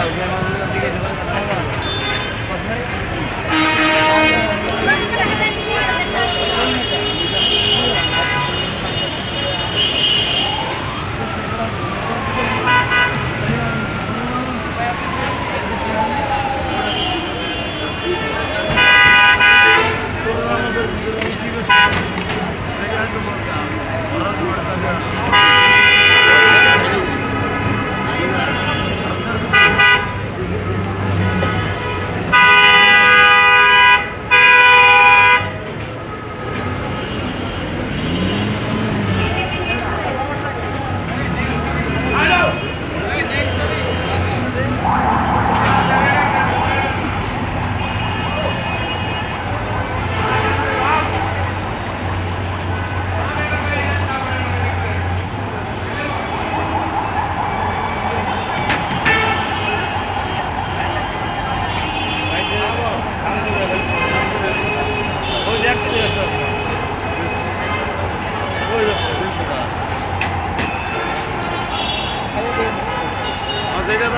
Gracias.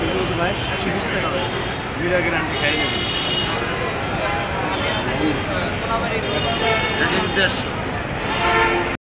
Video के बाद दिखाई नहीं